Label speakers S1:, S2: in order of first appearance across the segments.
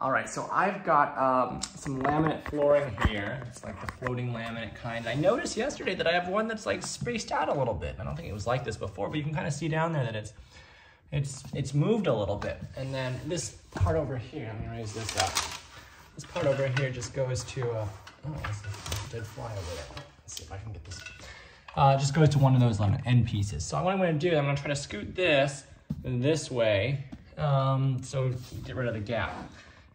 S1: All right, so I've got um, some laminate flooring here. It's like the floating laminate kind. I noticed yesterday that I have one that's like spaced out a little bit. I don't think it was like this before, but you can kind of see down there that it's it's it's moved a little bit. And then this part over here, let me raise this up. This part over here just goes to, uh, oh, there's a dead fly over there. Let's see if I can get this. Uh, just goes to one of those laminate end pieces. So what I'm gonna do, is I'm gonna try to scoot this this way, um, so get rid of the gap.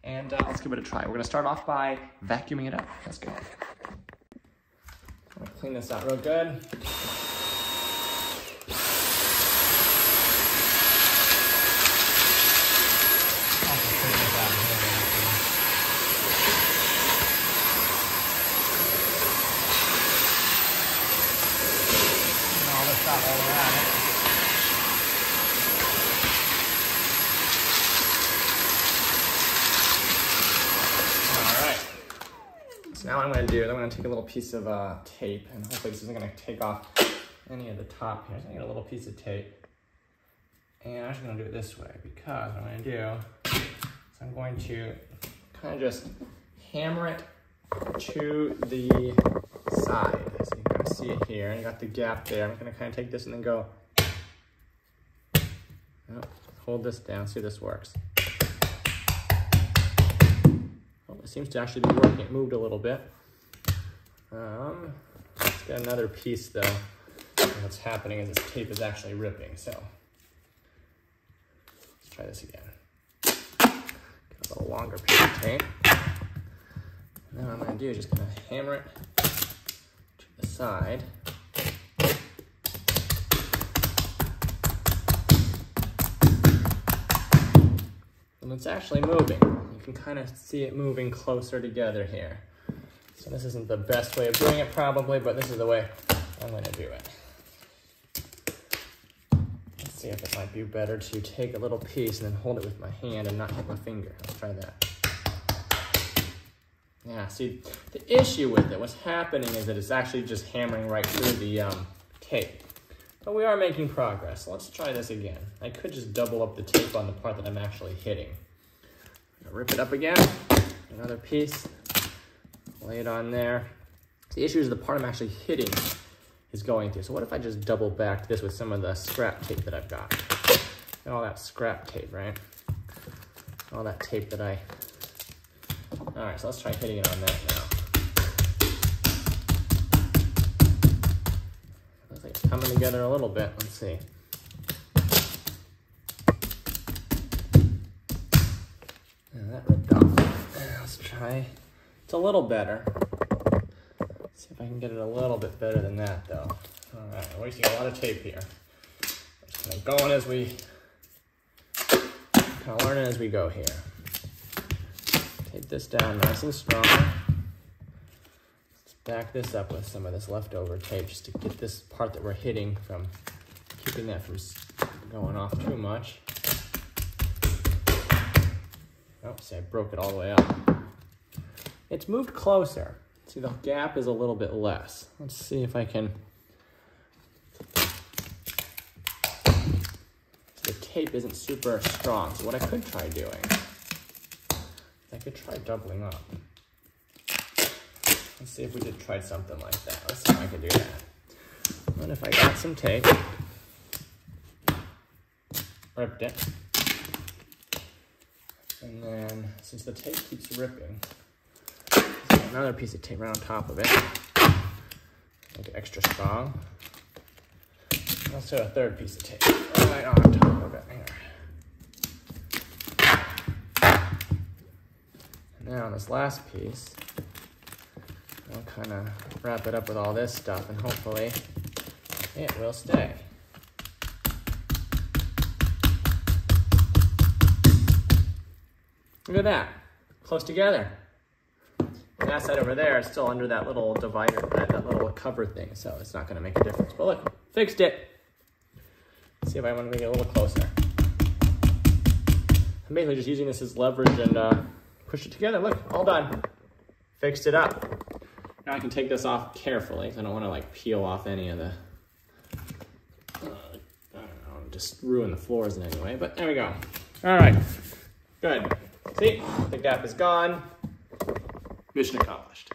S1: And uh, let's give it a try. We're gonna start off by vacuuming it up. Let's go. clean this out real good. now what I'm gonna do is I'm gonna take a little piece of uh, tape and hopefully this isn't gonna take off any of the top here. So I get a little piece of tape. And I'm just gonna do it this way because what I'm gonna do is I'm going to kind of just hammer it to the side. So you can kind of see it here. And you got the gap there. I'm gonna kind of take this and then go, oh, hold this down, see if this works. It seems to actually be working. It moved a little bit. Um, let's get another piece though. What's happening is this tape is actually ripping, so let's try this again. Get a little longer piece of tape. And then what I'm gonna do is just gonna hammer it to the side. And it's actually moving You can kind of see it moving closer together here. So this isn't the best way of doing it probably, but this is the way I'm gonna do it. Let's see if it might be better to take a little piece and then hold it with my hand and not hit my finger. Let's try that. Yeah, see, the issue with it, what's happening is that it's actually just hammering right through the um, tape. But we are making progress. Let's try this again. I could just double up the tape on the part that I'm actually hitting rip it up again, another piece, lay it on there. The issue is the part I'm actually hitting is going through. So what if I just double back this with some of the scrap tape that I've got? And all that scrap tape, right? All that tape that I... All right, so let's try hitting it on that now. Looks like it's coming together a little bit. Let's see. And that ripped off. Let's try. It's a little better. Let's see if I can get it a little bit better than that though. All right, I'm wasting a lot of tape here. Going as we, kind of learning as we go here. Take this down nice and strong. Let's back this up with some of this leftover tape just to get this part that we're hitting from, keeping that from going off too much. Oh, see, I broke it all the way up. It's moved closer. See, the gap is a little bit less. Let's see if I can... The tape isn't super strong, so what I could try doing, I could try doubling up. Let's see if we did try something like that. Let's see if I can do that. And if I got some tape, ripped it, and then since the tape keeps ripping, another piece of tape right on top of it. Make it extra strong. Let's do a third piece of tape right on top of it. Here. Now this last piece, I'll kind of wrap it up with all this stuff and hopefully it will stay. Look at that, close together. And that side over there is still under that little divider, that, that little cover thing, so it's not gonna make a difference. But look, fixed it. Let's see if I wanna make it a little closer. I'm basically just using this as leverage and uh, push it together. Look, all done. Fixed it up. Now I can take this off carefully I don't want to like peel off any of the, uh, I don't know, just ruin the floors in any way, but there we go. All right, good. See, the gap is gone. Mission accomplished.